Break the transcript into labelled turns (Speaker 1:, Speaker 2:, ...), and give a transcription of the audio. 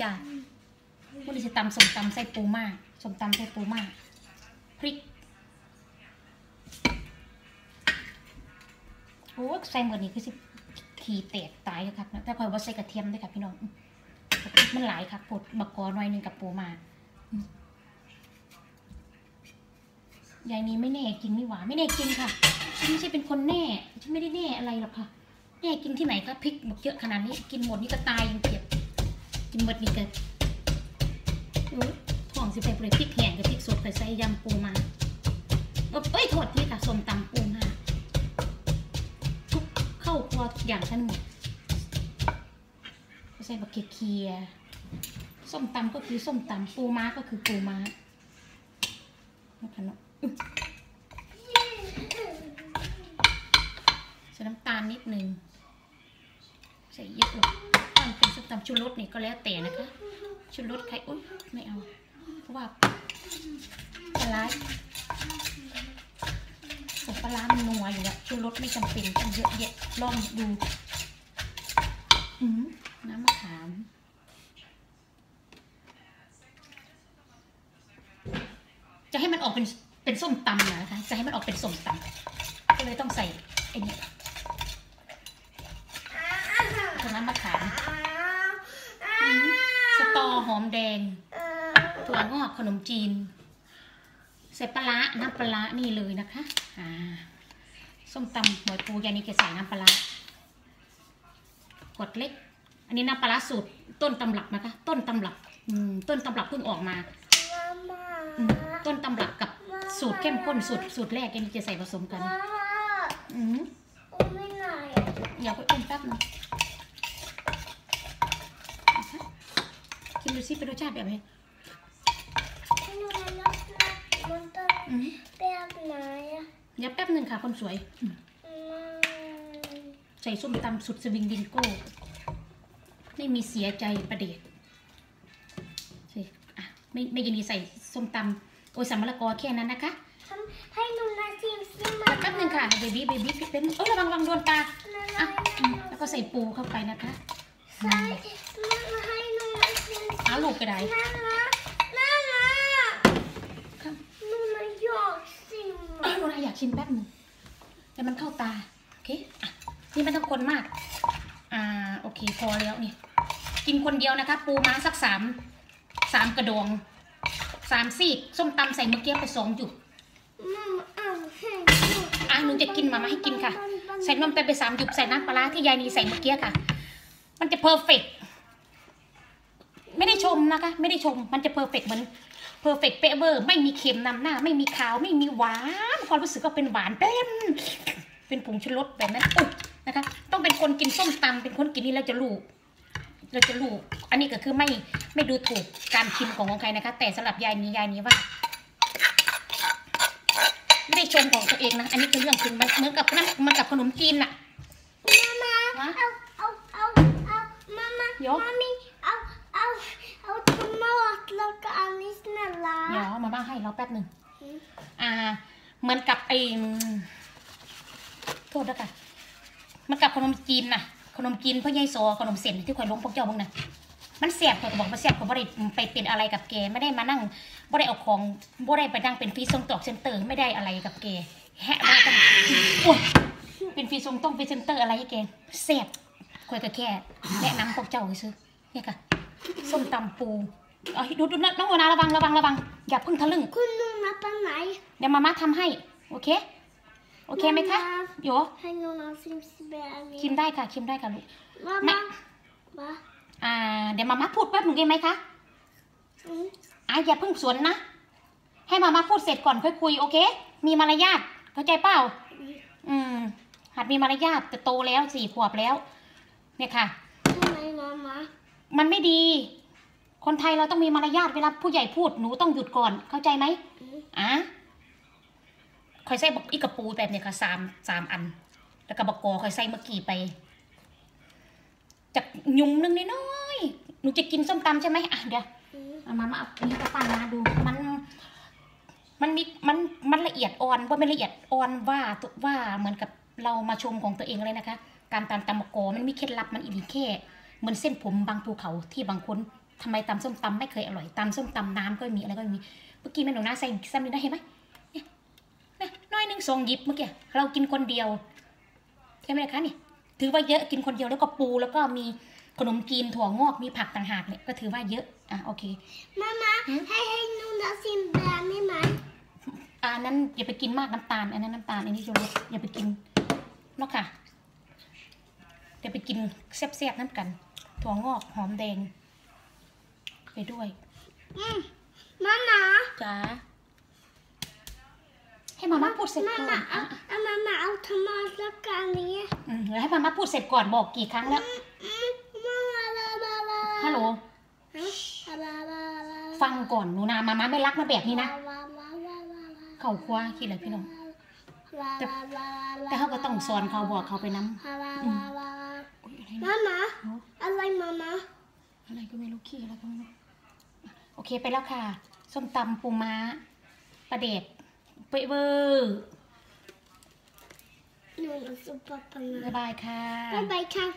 Speaker 1: จ้าวันนี้จะตำสมตำใส่ปูมาสมตำใส่ปูมาพริกโอ้ใส่หมดนี้คือสิขี่เตะตายเลยครับแต่คอยว่าใส่กระเทียมด้วยค่ะพี่น้องมันหลายครับปดบักกอหน่อยหนึงกับปูมาอยายนี้ไม่แน่กินนี่หว่าไม่แน่กินค่ะฉันไม่ใช่เป็นคนแน่ฉันไม่ได้แน่อะไรหรอกค่ะแน่กินที่ไหนคะพริกบักเยอะขนาดนี้กินหมดนี่ก็ตายยังเกลียด กินหมดนี่ก็โอ้ยท้องสิไปเลยพริกแห้งกับพริกสดไปใส่ยำปูมาเอ้ยเอ้ยโทษที่ค่ะส้มตำปูมาทุกเข้าครัวทุกอย่างทั้งหมดใส่บักเคียๆส้มตำก็คือส้มตำปูม้าก็คือปูม้านะคะเนาะใส่น้ำตาลนิดนึงใส่เยอะเป็น ส้มตำชูรสนี่ก็แล้วแต่นะคะชูรสใครอุ้ยไม่เอา เพราะว่าปลาร้าผงปลาร้ามันนัวอยู่แล้วชูรสไม่จำเป็นต้องเยอะแยะลองดูอืมน้ำมะขามจะให้มันออกเป็นเป็นส้มตำนะคะ จะให้มันออกเป็นส้มตำก็เลยต้องใส่ไอ้นี่ตัวน้ำมะขามอืมสต อหอมแดง ถั่วงอกขนมจีน ใส่ปลาร้าน้ำปลาร้านี่เลยนะคะอ่าส้มตำหมวยปูยานีแกใส่น้ำปลาร้ากดเล็ก อันนี้น้ำปลาร้าสูตรต้นตำรับนะคะ ต้นตำรับอืมต้นตำรับเพิ่งออกมาอืมต้นตำรับกับสูตรเข้มข้นสูตรสูตรแรกยานีจะใส่ผสมกันอืมอย่าไปอุ้มแป๊บนึงนะคะกิน ดูซิเป็นรสชาติแบบไหนอืมเดี๋ยวแป๊บหนึ่งค่ะคนสวยอืมใส่ส้มตำสุดสวิงดิงโก้ ไม่มีเสียใจประเดชสิอะไม่ไม่ยินดีใส่ส้มตำโอ้ยสัมมะละกอแค่นั้นนะคะ
Speaker 2: ให้หนูนาซิมซิมา
Speaker 1: แป๊บหนึ่งค่ะเบบี้เบบี้พี่เป็นเอ้ยระวังระวังโดนตาอะอืมแล้วก็ใส่ปูเข้าไปนะคะ
Speaker 2: ใช่มาให้หนูนาซิม
Speaker 1: เอา ลูกกระได
Speaker 2: น่ารักน่ารัก
Speaker 1: ครับ
Speaker 2: หนูนาอยากซิม
Speaker 1: เอ้ยโนราอยากชิมแป๊บหนึ่งแต่มันเข้าตา โอเคอะนี่ไม่ต้องคนมาก อ่า โอเค พอแล้วนี่ กินคนเดียวนะคะ ปูม้าสักสาม สามกระดองสามซีกส้มตำใส่เมื่อกี้ไปสองจุด
Speaker 2: มาม่าเอาให้หนู
Speaker 1: อะหนูจะกินมาม่าให้กินค่ะ ใส่นมไปไปสามหยุบใส่น้ำปลาร้าที่ยายนีใส่เมื่อกี้ค่ะ มันจะ perfect ไม่ได้ชมนะคะ ไม่ได้ชมมันจะ perfect เหมือน perfect เป๊ะเวอร์ไม่มีเค็มนำหน้า ไม่มีคาวไม่มีหวานความรู้สึกก็เป็นหวานเต็มเป็นผงชูรสแบบนั้นอุ๊ยนะคะ ต้องเป็นคนกินส้มตำเป็นคนกินนี่แล้วจะรู้เราจะรู้อันนี้ก็คือไม่ไม่ดูถูกการชิมของของใครนะคะ แต่สำหรับยายนี้ยายนี้ว่าไม่ได้ชมของตัวเองนะ อันนี้คือเรื่องจริงมันเหมือนกับน้ำเหมันกับขนมจีนน่ะ
Speaker 2: มามาเอาเอาเอาเอามามา
Speaker 1: โย
Speaker 2: มามีเอาเอาเอาทมอดแล้วก็อันนี้สนาลา
Speaker 1: เดี๋ยวมาม่า ให้เราแป๊บหนึ่งอ่า เหมือนกับไอ้โทษแล้วกันมันกับขนมจีนน่ะขนมจีนพ่อใหญ่โซขนมเส้นที่ข่อยลงพวกเจ้าบ้างน่ะมันเสียบข่อยก็บอกว่าเสียบข่อยบ่ได้ไปเป็นอะไรกับแกไม่ได้มานั่งบ่ได้เอาของบ่ได้ไปนั่งเป็นฟรีทรงตอกเซนเตอร์ไม่ได้อะไรกับแกแฮะว่าต้องโอ้ยเป็นฟรีทรงต้องเป็นเซนเตอร์อะไรให้แกเสียบข่อยก็แค่แนะนำพวกเจ้าซื้อเนี่ยค่ะส้มตำปู เอาดูดูนะน้องโอนาระวังระวังระวังอย่าเพิ่งทะลึ่ง
Speaker 2: คุณลุงมาไปไหน
Speaker 1: เดี๋ยวมาม่าทำให้ โอเค โอเคไหมคะโย
Speaker 2: ให้หนูนาซิมซิแบบนี้
Speaker 1: คิมได้ค่ะคิมได้ค่ะลูก
Speaker 2: มา
Speaker 1: ไม่
Speaker 2: มามา
Speaker 1: อ่า เดี๋ยวมาม่าพูดแป๊บหนึ่งได้ไหมคะ
Speaker 2: อืม
Speaker 1: อ่าอย่าเพิ่งสวนนะ ให้มาม่าพูดเสร็จก่อนค่อยคุย โอเค มีมารยาทเข้าใจเปล่า อืม หัดมีมารยาทแต่โตแล้วสี่ขวบแล้ว เนี่ยค่ะ
Speaker 2: ทำไมมามา
Speaker 1: มันไม่ดี คนไทยเราต้องมีมารยาทเวลาผู้ใหญ่พูดหนูต้องหยุดก่อน เข้าใจไหม
Speaker 2: อะ
Speaker 1: คอยใส่บักอีกระปูแบบเนี้ยค่ะสามสามอัน แล้วก็บักกอคอยใส่เมื่อกี้ไปจากยุงนึงน้อยหนูจะกินส้มตำใช่ไหมอะเดี๋ยว
Speaker 2: ม
Speaker 1: เอามามาเอานี้ก็ปั้นมาดูมันมันมีมันมันละเอียดอ่อนว่าไม่ละเอียดอ่อนว่าตุว่าเหมือนกับเรามาชมของตัวเองเลยนะคะ การตำตำบักกอมันมีเคล็ดลับมันอีกแค่เหมือนเส้นผมบางภูเขาที่บางคน ทำไมตำส้มตำไม่เคยอร่อยตำส้มตำน้ำก็ไม่มีอะไรก็ไม่มีเมื่อกี้แม่หนูนาใส่ซ้ำนี่นะเห็นไหมเนี่ยเนี่ยน้อยหนึงสองหยิบเมื่อกี้เรากินคนเดียวใช่ไหมคะนี่ถือว่าเยอะกินคนเดียวแล้วก็ปูแล้วก็มีขนมจีนถั่วงอกมีผักต่างหากเนี่ยก็ถือว่าเยอะอะโอเค
Speaker 2: Mamma,
Speaker 1: Mm.
Speaker 2: hej hej nu när sin bär med mig.
Speaker 1: อันนั้นอย่าไปกินมากน้ำตาลอันนั้นน้ำตาลอันนี้โยรสอย่าไปกินเนาะค่ะเดี๋ยวไปกินแซ่บๆน้ำกัน ถั่วงอกหอมแดง ไปด้วย
Speaker 2: Mm. Mamma,
Speaker 1: จ้าให้มาม่าพูดเสร็จก่อน
Speaker 2: mamma,
Speaker 1: อะ
Speaker 2: ah, mamma automatlockan ner.
Speaker 1: อืมเดี๋ยวให้มาม่าพูดเสร็จก่อนบอกกี่ครั้งแล้ว
Speaker 2: Mm, mamma, la, la, la.
Speaker 1: ฮัลโหล
Speaker 2: Huh? La, la, la, la.
Speaker 1: ฟังก่อนหนูนามาม่าไม่รักนะแบบนี้นะ
Speaker 2: La, la, la, la, la, la.
Speaker 1: เขาคว้าคิดอะไรพี่น้อง
Speaker 2: La,
Speaker 1: แต่
Speaker 2: la, la, la,
Speaker 1: แต่เขาก็ต้อง
Speaker 2: la,
Speaker 1: สอนเขา
Speaker 2: la,
Speaker 1: บอกเขาไปน้
Speaker 2: la, la, la, la. ำ
Speaker 1: อุ๊ยอะไรนะ
Speaker 2: Mamma,
Speaker 1: เนอะ
Speaker 2: I like mamma.
Speaker 1: อะไรก็ไม่รู้ขี้อะไรก็ไม่รู้โอ เคไปแล้วค่ะ ส้มตำปูม้าปลาเด็ดเปเวอร์
Speaker 2: Nu måste pappa
Speaker 1: บ๊ายบายค่ะ
Speaker 2: Bye bye, Kat.